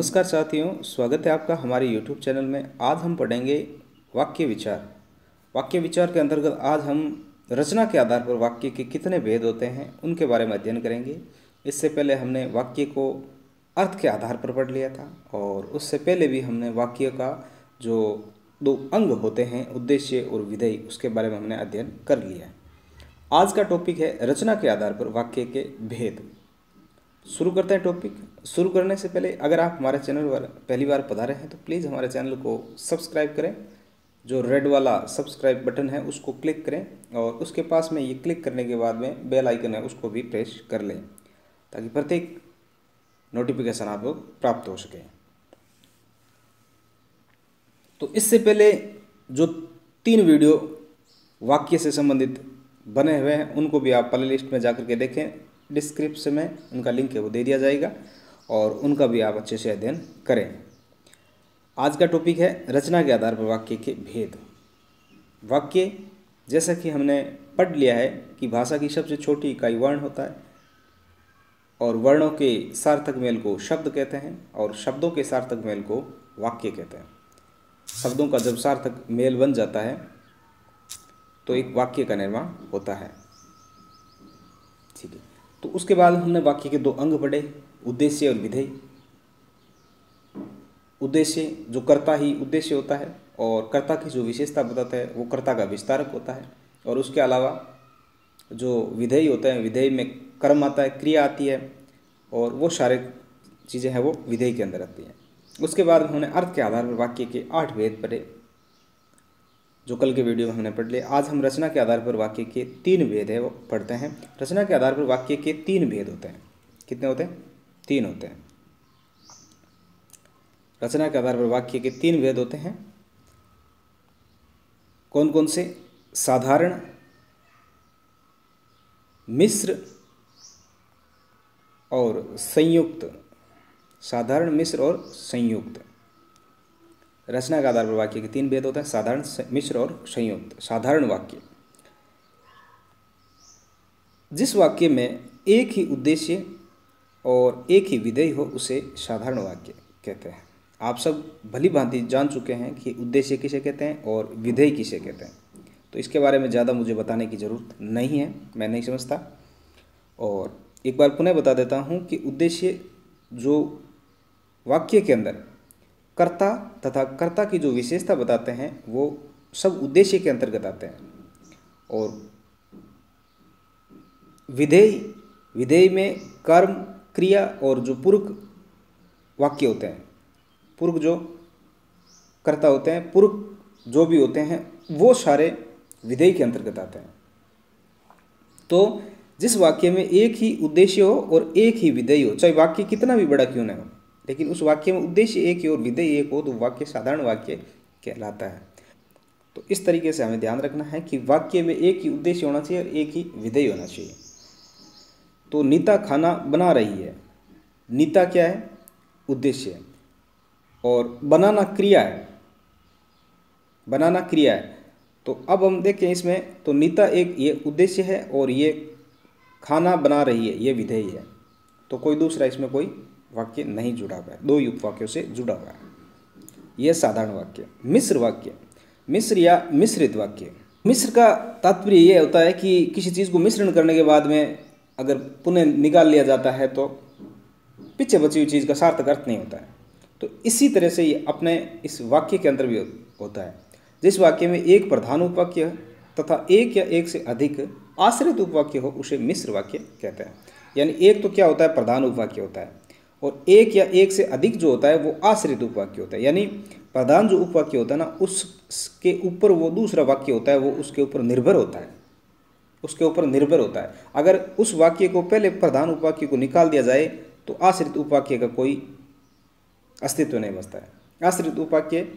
नमस्कार साथियों, स्वागत है आपका हमारे YouTube चैनल में। आज हम पढ़ेंगे वाक्य विचार। वाक्य विचार के अंतर्गत आज हम रचना के आधार पर वाक्य के कितने भेद होते हैं, उनके बारे में अध्ययन करेंगे। इससे पहले हमने वाक्य को अर्थ के आधार पर पढ़ लिया था और उससे पहले भी हमने वाक्य का जो दो अंग होते हैं, उद्देश्य और विधेय, उसके बारे में हमने अध्ययन कर लिया आज का टॉपिक है रचना के आधार पर वाक्य के भेद। शुरू करते हैं टॉपिक शुरू करने से पहले अगर आप हमारे चैनल पर पहली बार पधारे हैं तो प्लीज़ हमारे चैनल को सब्सक्राइब करें। जो रेड वाला सब्सक्राइब बटन है, उसको क्लिक करें और उसके पास में ये क्लिक करने के बाद में बेल आइकन है, उसको भी प्रेस कर लें, ताकि प्रत्येक नोटिफिकेशन आप लोग प्राप्त हो सके। तो इससे पहले जो तीन वीडियो वाक्य से संबंधित बने हुए हैं, उनको भी आप प्ले लिस्ट में जाकर के देखें। डिस्क्रिप्शन में उनका लिंक है, वो दे दिया जाएगा और उनका भी आप अच्छे से अध्ययन करें। आज का टॉपिक है रचना के आधार पर वाक्य के भेद। वाक्य, जैसा कि हमने पढ़ लिया है कि भाषा की सबसे छोटी इकाई वर्ण होता है और वर्णों के सार्थक मेल को शब्द कहते हैं और शब्दों के सार्थक मेल को वाक्य कहते हैं। शब्दों का जब सार्थक मेल बन जाता है तो एक वाक्य का निर्माण होता है। ठीक है। तो उसके बाद हमने वाक्य के दो अंग पढ़े, उद्देश्य और विधेय। उद्देश्य जो कर्ता ही उद्देश्य होता है और कर्ता की जो विशेषता बताता है, वो कर्ता का विस्तारक होता है। और उसके अलावा जो विधेय होता है, विधेय में कर्म आता है, क्रिया आती है और वो सारे चीज़ें हैं, वो विधेय के अंदर आती हैं। उसके बाद उन्होंने अर्थ के आधार पर वाक्य के आठ भेद पढ़े। जो कल के वीडियो में हमने पढ़ लिया। आज हम रचना के आधार पर वाक्य के तीन भेद है, वो पढ़ते हैं। रचना के आधार पर वाक्य के तीन भेद होते हैं। कितने होते हैं? तीन होते हैं। रचना के आधार पर वाक्य के तीन भेद होते हैं। कौन कौन से? साधारण, मिश्र और संयुक्त। साधारण, मिश्र और संयुक्त। रचना के आधार पर वाक्य के तीन भेद होते हैं, साधारण मिश्र और संयुक्त, साधारण वाक्य। जिस वाक्य में एक ही उद्देश्य और एक ही विधेय हो, उसे साधारण वाक्य कहते हैं। आप सब भली भांति जान चुके हैं कि उद्देश्य किसे कहते हैं और विधेय किसे कहते हैं। तो इसके बारे में ज़्यादा मुझे बताने की ज़रूरत नहीं है, मैं नहीं समझता। और एक बार पुनः बता देता हूँ कि उद्देश्य जो वाक्य के अंदर कर्ता तथा कर्ता की जो विशेषता बताते हैं, वो सब उद्देश्य के अंतर्गत आते हैं। और विधेय विधेय में कर्म, क्रिया और जो पूर्व वाक्य होते हैं पूर्व जो कर्ता होते हैं पूर्व जो भी होते हैं, वो सारे विधेय के अंतर्गत आते हैं। तो जिस वाक्य में एक ही उद्देश्य हो और एक ही विधेय हो, चाहे वाक्य कितना भी बड़ा क्यों ना हो लेकिन उस वाक्य में उद्देश्य एक ही और विधेय एक हो तो वाक्य साधारण वाक्य कहलाता है। तो इस तरीके से हमें ध्यान रखना है कि वाक्य में एक ही उद्देश्य होना चाहिए और एक ही विधेय होना चाहिए। तो नीता खाना बना रही है। नीता क्या है? उद्देश्य है। और बनाना क्रिया है। बनाना क्रिया है। तो अब हम देखें इसमें तो नीता एक ये उद्देश्य है और ये खाना बना रही है, ये विधेय है। तो कोई दूसरा इसमें कोई वाक्य नहीं जुड़ा हुआ है। दो युक्त वाक्यों से जुड़ा हुआ है। यह साधारण वाक्य। मिश्र वाक्य। मिश्र या मिश्रित वाक्य। मिश्र का तात्पर्य यह होता है कि किसी चीज़ को मिश्रण करने के बाद में अगर पुनः निकाल लिया जाता है तो पीछे बची हुई चीज़ का सार्थक अर्थ नहीं होता है। तो इसी तरह से ये अपने इस वाक्य के अंदर भी होता है। जिस वाक्य में एक प्रधान उपवाक्य तथा एक या एक से अधिक आश्रित उपवाक्य हो, उसे मिश्र वाक्य कहते हैं। यानी एक तो क्या होता है? प्रधान उपवाक्य होता है। और एक या एक से अधिक जो होता है वो आश्रित उपवाक्य होता है। यानी प्रधान जो उपवाक्य होता है ना, उसके ऊपर वो दूसरा वाक्य होता है, वो उसके ऊपर निर्भर होता है। उसके ऊपर निर्भर होता है। अगर उस वाक्य को पहले प्रधान उपवाक्य को निकाल दिया जाए तो आश्रित उपवाक्य का कोई अस्तित्व नहीं बचता है। आश्रित उपवाक्य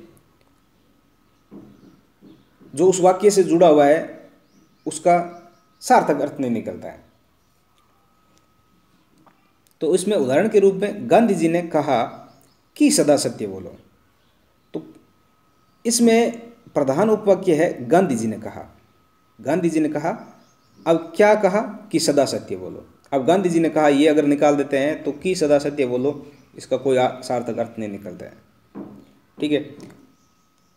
जो उस वाक्य से जुड़ा हुआ है, उसका सार्थक अर्थ नहीं निकलता है। तो इसमें उदाहरण के रूप में गांधी जी ने कहा कि सदा सत्य बोलो। तो इसमें प्रधान उपवाक्य है गांधी जी ने कहा। गांधी जी ने कहा, अब क्या कहा कि सदा सत्य बोलो? अब गांधी जी ने कहा, ये अगर निकाल देते हैं तो कि सदा सत्य बोलो? इसका कोई सार्थक अर्थ नहीं निकलता है। ठीक है?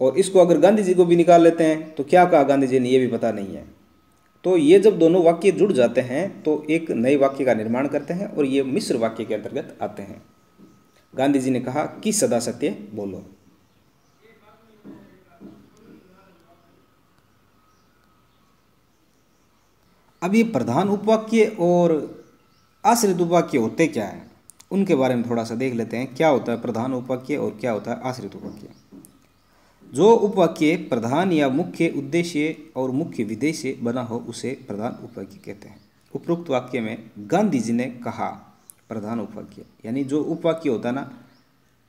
और इसको अगर गांधी जी को भी निकाल लेते हैं तो क्या कहा गांधी जी ने? ये भी पता नहीं है। तो ये जब दोनों वाक्य जुड़ जाते हैं तो एक नए वाक्य का निर्माण करते हैं और ये मिश्र वाक्य के अंतर्गत आते हैं। गांधी जी ने कहा, कि सदा सत्य बोलो। अब ये प्रधान उपवाक्य और आश्रित उपवाक्य होते क्या हैं? उनके बारे में थोड़ा सा देख लेते हैं, क्या होता है प्रधान उपवाक्य और क्या होता है आश्रित उपवाक्य। जो उपवाक्य प्रधान या मुख्य उद्देश्य और मुख्य विधेय से बना हो, उसे प्रधान उपवाक्य कहते हैं। उपरोक्त वाक्य में गांधी जी ने कहा, प्रधान उपवाक्य। यानी जो उपवाक्य होता ना,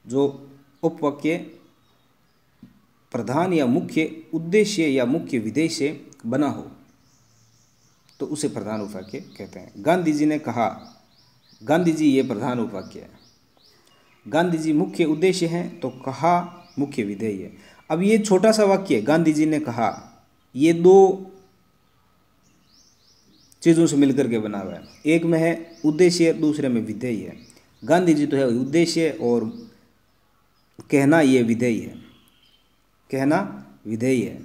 जो उपवाक्य प्रधान या मुख्य उद्देश्य या मुख्य विधेय से बना हो तो उसे प्रधान उपवाक्य कहते हैं। गांधी जी ने कहा, गांधी जी, ये प्रधान उपवाक्य है। गांधी जी मुख्य उद्देश्य हैं तो कहा मुख्य विधेय है। अब ये छोटा सा वाक्य गांधी जी ने कहा, ये दो चीज़ों से मिलकर के बना हुआ है। एक में है उद्देश्य, दूसरे में विधेय है। गांधी जी तो है उद्देश्य और कहना ये विधेय है। कहना विधेय है।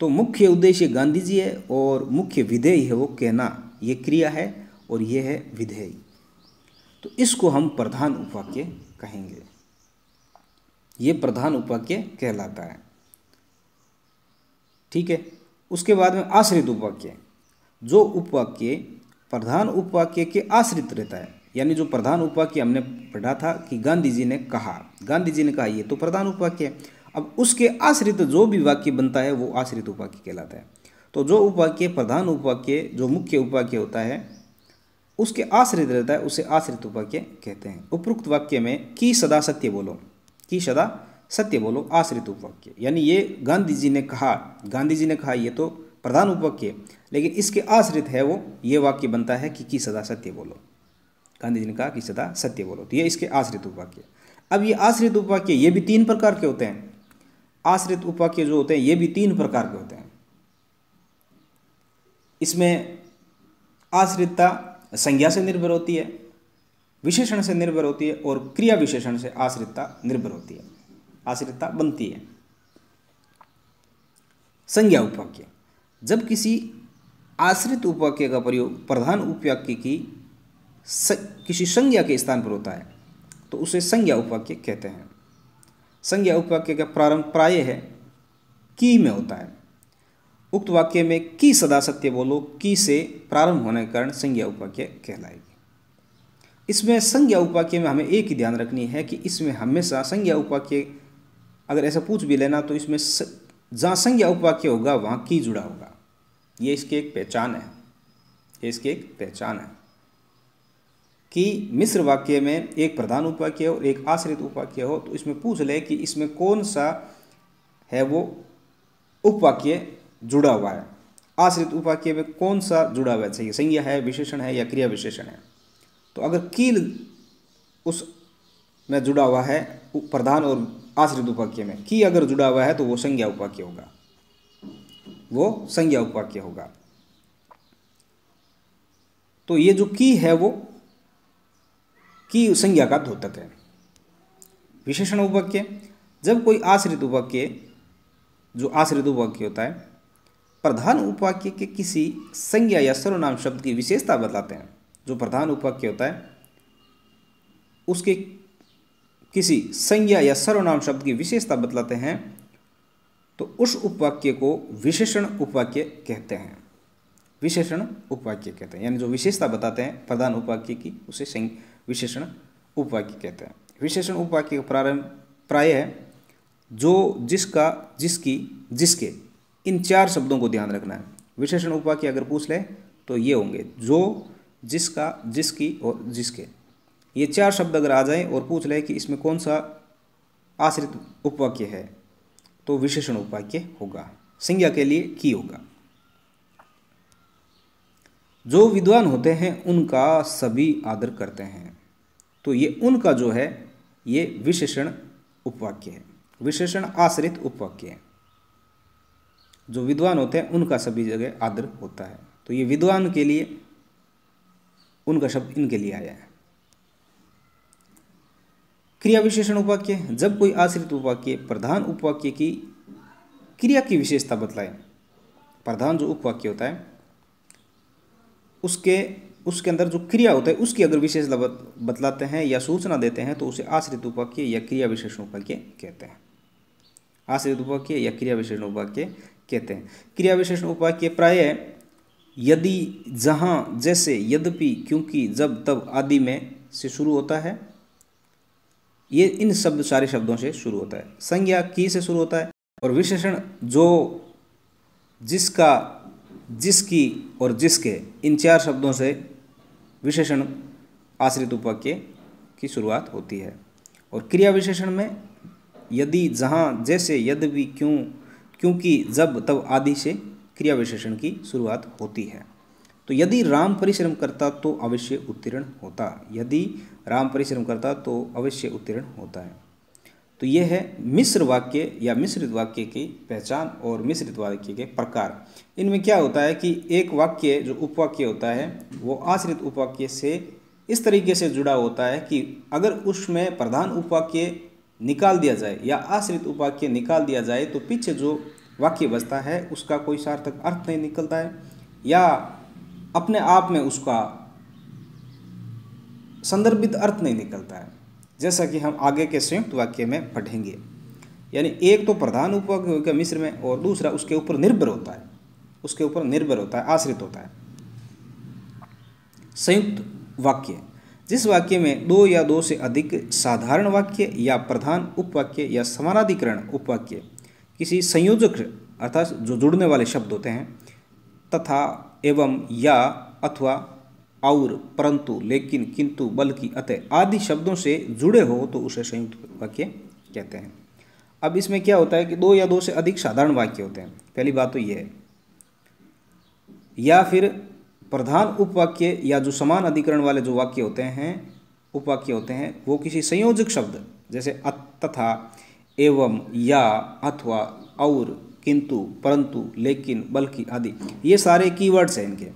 तो मुख्य उद्देश्य गांधी जी है और मुख्य विधेय है वो कहना। ये क्रिया है और ये है विधेय। तो इसको हम प्रधान उपवाक्य कहेंगे। ये प्रधान उपवाक्य कहलाता है। ठीक है? उसके बाद में आश्रित उपवाक्य जो उपवाक्य प्रधान उपवाक्य के आश्रित रहता है, यानी जो प्रधान उपवाक्य हमने पढ़ा था कि गांधी जी ने कहा, गांधी जी ने कहा, ये तो प्रधान उपवाक्य है। अब उसके आश्रित जो भी वाक्य बनता है, वो आश्रित उपवाक्य कहलाता है। तो जो उपवाक्य प्रधान उपवाक्य जो मुख्य उपवाक्य होता है, उसके आश्रित रहता है, उसे आश्रित उपवाक्य कहते हैं। उपरोक्त वाक्य में की सदा सत्य बोलो। की सदा सत्य बोलो, आश्रित उपवाक्य। यानी ये गांधी जी ने कहा गांधी जी ने कहा, ये तो प्रधान उपवाक्य। लेकिन इसके आश्रित है वो, ये वाक्य बनता है कि, की सदा सत्य बोलो। गांधी जी ने कहा कि सदा सत्य बोलो। तो ये इसके आश्रित उपवाक्य। अब ये आश्रित उपवाक्य ये भी तीन प्रकार के होते हैं। आश्रित उपवाक्य जो होते हैं, ये भी तीन प्रकार के होते हैं। इसमें आश्रितता संज्ञा से निर्भर होती है विशेषण से निर्भर होती है और क्रिया विशेषण से आश्रितता निर्भर होती है। आश्रितता बनती है। संज्ञा उपवाक्य जब किसी आश्रित उपवाक्य का प्रयोग प्रधान उपवाक्य की स, किसी संज्ञा के स्थान पर होता है तो उसे संज्ञा उपवाक्य कहते हैं। संज्ञा उपवाक्य का प्रारंभ प्राय है की में होता है। उक्त वाक्य में की सदा सत्य बोलो की से प्रारंभ होने के कारण संज्ञा उपवाक्य कहलाएगी। इसमें संज्ञा उपवाक्य में हमें एक ही ध्यान रखनी है कि इसमें हमेशा संज्ञा उपवाक्य अगर ऐसा पूछ भी लेना तो इसमें जहाँ संज्ञा उपवाक्य होगा, वहाँ की जुड़ा होगा। ये इसकी एक पहचान है। ये इसकी एक पहचान है कि मिश्र वाक्य में एक प्रधान उपवाक्य हो, एक आश्रित उपवाक्य हो तो इसमें पूछ ले कि इसमें कौन सा है वो उपवाक्य जुड़ा हुआ है। आश्रित उपवाक्य में कौन सा जुड़ा हुआ चाहिए संज्ञा है, विशेषण है या क्रिया विशेषण है? तो अगर कील उस में जुड़ा हुआ है प्रधान और आश्रित उपवाक्य में, की अगर जुड़ा हुआ है तो वो संज्ञा उपवाक्य होगा। वो संज्ञा उपवाक्य होगा। तो ये जो की है वो, की संज्ञा का द्योतक है। विशेषण उपवाक्य जब कोई आश्रित उपवाक्य जो आश्रित उपवाक्य होता है, प्रधान उपवाक्य के किसी संज्ञा या सर्वनाम शब्द की विशेषता बताते हैं जो प्रधान उपवाक्य होता है, उसके किसी संज्ञा या सर्वनाम शब्द की विशेषता बतलाते हैं तो उस उपवाक्य को विशेषण उपवाक्य कहते हैं। विशेषण उपवाक्य कहते हैं। यानी जो विशेषता बताते हैं, प्रधान उपवाक्य की, उसे विशेषण उपवाक्य कहते हैं। विशेषण उपवाक्य का प्रारंभ प्राय है, जो जिसका, जिसकी, जिसके, इन चार शब्दों को ध्यान रखना है। विशेषण उपवाक्य अगर पूछ ले तो ये होंगे, जो जिसका, जिसकी और जिसके। ये चार शब्द अगर आ जाएँ और पूछ लें कि इसमें कौन सा आश्रित उपवाक्य है तो विशेषण उपवाक्य होगा। संज्ञा के लिए की होगा। जो विद्वान होते हैं, उनका सभी आदर करते हैं। तो ये उनका जो है, ये विशेषण उपवाक्य है। विशेषण आश्रित उपवाक्य है। जो विद्वान होते हैं, उनका सभी जगह आदर होता है। तो ये विद्वान के लिए उनका शब्द इनके लिए आया है। क्रिया विशेषण उपवाक्य जब कोई आश्रित उपवाक्य प्रधान उपवाक्य की क्रिया की विशेषता बतलाए, प्रधान जो उपवाक्य होता है, उसके उसके अंदर जो क्रिया होता है, उसकी अगर विशेष बतलाते हैं या सूचना देते हैं तो उसे आश्रित उपवाक्य या क्रिया विशेषण उपवाक्य कहते हैं। आश्रित उपवाक्य या क्रिया विशेषण उपवाक्य कहते हैं। क्रिया विशेषण उपवाक्य प्राय यदि जहाँ जैसे यद्यपि, क्योंकि जब तब आदि में से शुरू होता है, ये इन शब्द सारे शब्दों से शुरू होता है। संज्ञा की से शुरू होता है और विशेषण जो जिसका, जिसकी और जिसके, इन चार शब्दों से विशेषण आश्रित उपवाक्य की शुरुआत होती है। और क्रिया विशेषण में यदि जहाँ जैसे यद्यपि, क्यों, क्योंकि जब तब आदि से क्रिया विशेषण की शुरुआत होती है। तो यदि राम परिश्रम करता तो अवश्य उत्तीर्ण होता। यदि राम परिश्रम करता तो अवश्य उत्तीर्ण होता है। तो यह है मिश्र वाक्य या मिश्रित वाक्य की पहचान और मिश्रित वाक्य के प्रकार। इनमें क्या होता है कि एक वाक्य जो उपवाक्य होता है, वो आश्रित उपवाक्य से इस तरीके से जुड़ा होता है कि अगर उसमें प्रधान उपवाक्य निकाल दिया जाए या आश्रित उपवाक्य निकाल दिया जाए तो पीछे जो वाक्य बचता है, उसका कोई सार्थक अर्थ नहीं निकलता है, या अपने आप में उसका संदर्भित अर्थ नहीं निकलता है। जैसा कि हम आगे के संयुक्त वाक्य में पढ़ेंगे। यानी एक तो प्रधान उपवाक्य होगा मिश्र में और दूसरा उसके ऊपर निर्भर होता है। उसके ऊपर निर्भर होता है, आश्रित होता है। संयुक्त वाक्य। जिस वाक्य में दो या दो से अधिक साधारण वाक्य या प्रधान उपवाक्य या समानाधिकरण उपवाक्य किसी संयोजक अर्थात जो जुड़ने वाले शब्द होते हैं, तथा एवं या अथवा और, परंतु, लेकिन, किंतु, बल्कि, अतः आदि शब्दों से जुड़े हो तो उसे संयुक्त वाक्य कहते हैं। अब इसमें क्या होता है कि दो या दो से अधिक साधारण वाक्य होते हैं। पहली बात तो यह है। या फिर प्रधान उपवाक्य या जो समान अधिकरण वाले जो वाक्य होते हैं, उपवाक्य होते हैं, वो किसी संयोजक शब्द, जैसे तथा एवं या अथवा और, किंतु, परंतु, लेकिन, बल्कि आदि। ये सारे कीवर्ड्स हैं इनके।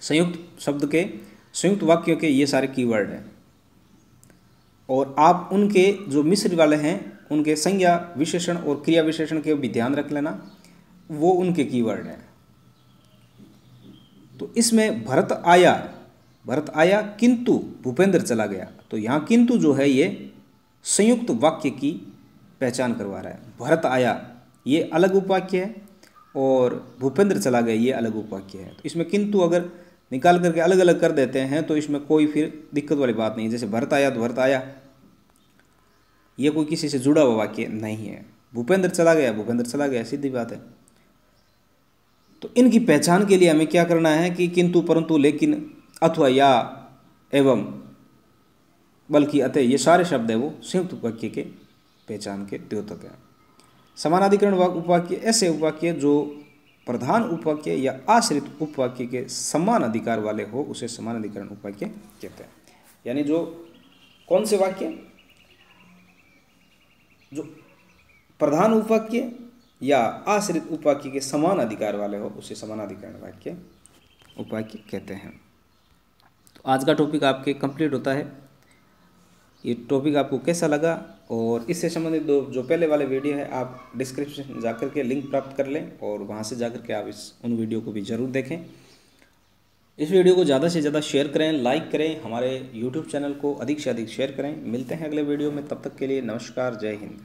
संयुक्त शब्द के, संयुक्त वाक्यों के ये सारे कीवर्ड हैं। और आप उनके जो मिश्र वाले हैं, उनके संज्ञा विशेषण और क्रिया विशेषण के भी ध्यान रख लेना, वो उनके कीवर्ड हैं। तो इसमें भरत आया भरत आया, किंतु, भूपेंद्र चला गया। तो यहाँ किंतु जो है ये संयुक्त वाक्य की पहचान करवा रहा है। भरत आया, ये अलग उपवाक्य है और भूपेंद्र चला गया, ये अलग उपवाक्य है। तो इसमें किंतु अगर निकाल करके अलग अलग कर देते हैं तो इसमें कोई फिर दिक्कत वाली बात नहीं है। जैसे भरत आया तो भरत आया। ये कोई किसी से जुड़ा हुआ वाक्य नहीं है। भूपेंद्र चला गया, भूपेंद्र चला गया, सीधी बात है। तो इनकी पहचान के लिए हमें क्या करना है कि किंतु परंतु लेकिन अथवा या एवं, बल्कि अतः ये सारे शब्द है वो संयुक्त वाक्य के पहचान के द्योतक हैं। समानाधिकरण उपवाक्य ऐसे उपवाक्य जो प्रधान उपवाक्य या आश्रित उपवाक्य के समान अधिकार वाले हो, उसे समान अधिकरण उपवाक्य कहते हैं। यानी जो कौन से वाक्य? जो प्रधान उपवाक्य या आश्रित उपवाक्य के समान अधिकार वाले हो, उसे समान अधिकरण वाक्य उपवाक्य कहते हैं। तो आज का टॉपिक आपके कंप्लीट होता है। ये टॉपिक आपको कैसा लगा? और इससे संबंधित दो जो पहले वाले वीडियो है, आप डिस्क्रिप्शन जाकर के लिंक प्राप्त कर लें और वहाँ से जाकर के आप इस उन वीडियो को भी ज़रूर देखें। इस वीडियो को ज़्यादा से ज़्यादा शेयर करें लाइक करें, हमारे यूट्यूब चैनल को अधिक से अधिक शेयर करें। मिलते हैं अगले वीडियो में, तब तक के लिए नमस्कार, जय हिंद।